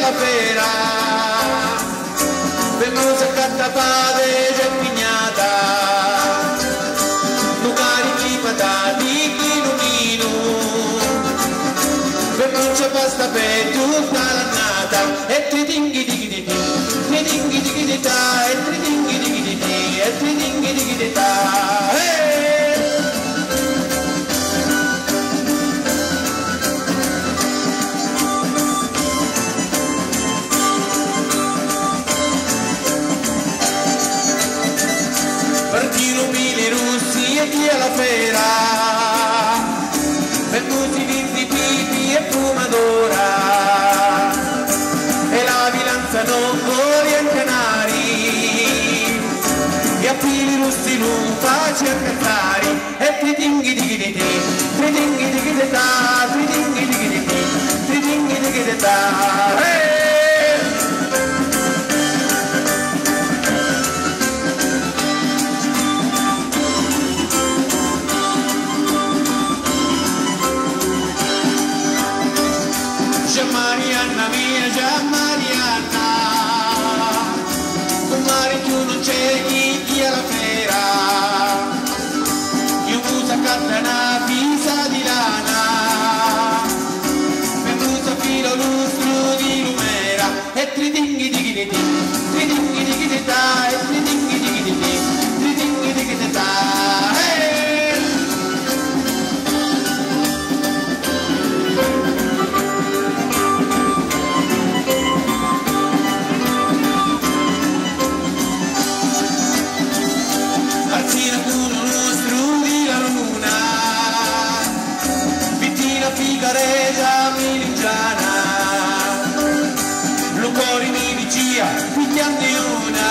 la pera Vengosa cattapade già pignata Tu carichi patati chino chino Vengosa pasta per tutta l'annata E tridinghi dighi dighi Tridinghi di dighi e tridinghi Partino Pili Russi e è la fera venduti vinti pipi e fumadora. E la bilanza non voli e canari. E a Pili Russi non facci a cantare Mami, llama. Dicia, pigliandi una,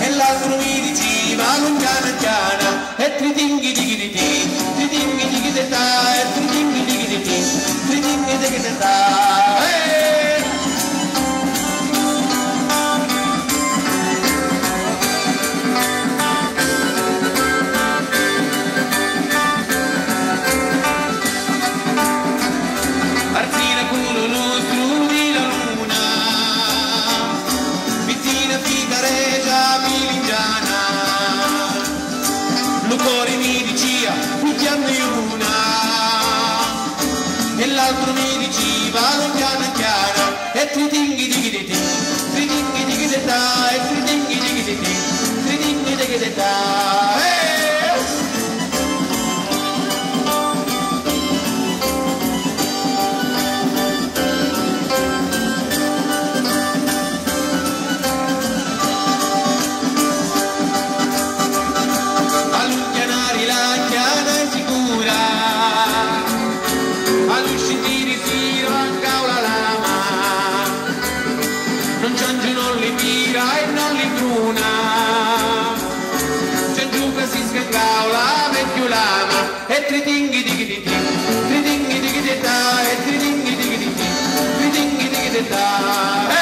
e l'altro mi diceva lontana chiana, e tritinghi Lucori mi dicia, picchianne una, e l'altro mi diceva lontana chiara, e tritinghi dighi che si scacaula vecchio lama e tritinghi dighi di ti tritinghi dighi di ta e tritinghi dighi di ti tritinghi dighi di ta